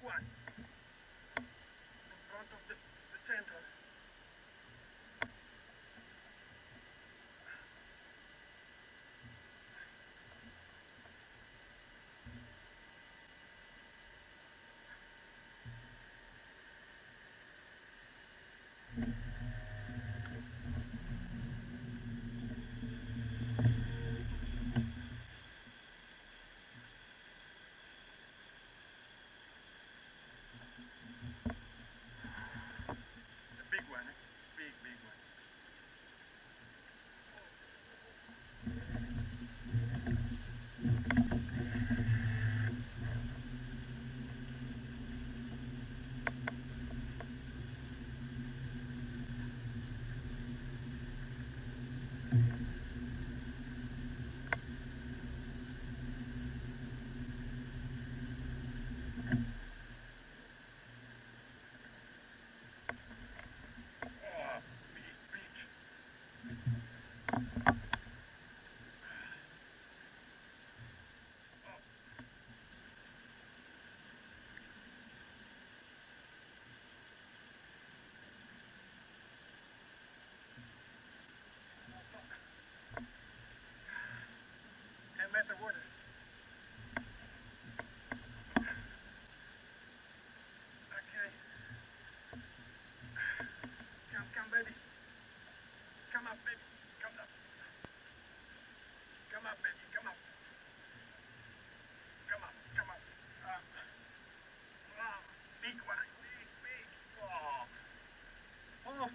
big one in front of the, the center. Mm-hmm.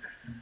husband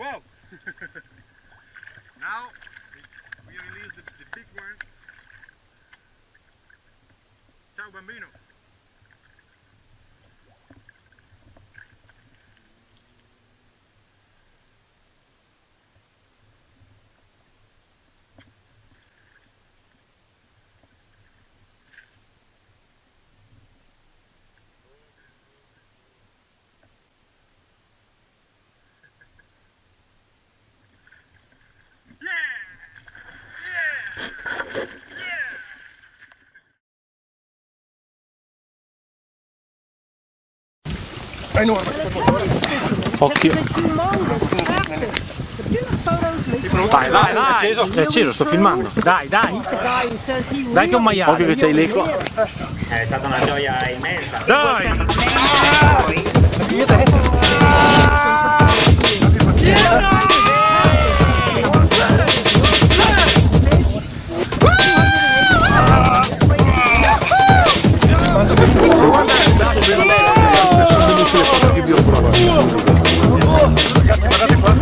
Wow! now we release the, the big one. Ciao bambino! Occhio. Dai, dai, dai. acceso? Sei acceso, sto filmando. Dai, dai. Dai che è un maiale. Occhio che c'hai l'eco. È stata una gioia immensa. Dai! Ragazzi, guardate qua.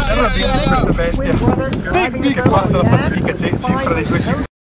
Sono arrabbiati questa bestia. Che passa la fatica, cifra dei 250.